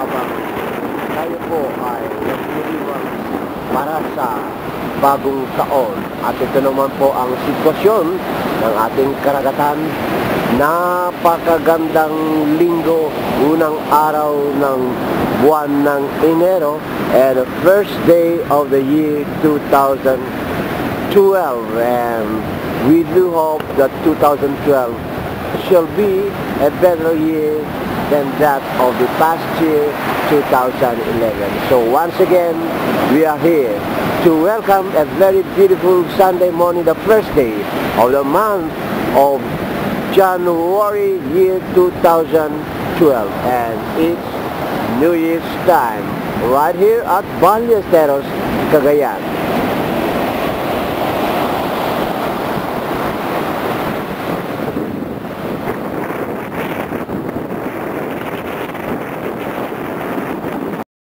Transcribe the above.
habang tayo po ay nagdiriwang para sa bagong taon. At ito naman po ang sitwasyon ng ating karagatan. Napakagandang linggo, unang araw ng buwan ng Enero and the first day of the year 2012 and we do hope that 2012 shall be a better year than that of the past year 2011. So once again, we are here to welcome a very beautiful Sunday morning, the first day of the month of January year 2012 and it's New Year's time right here at Ballesteros, Cagayan.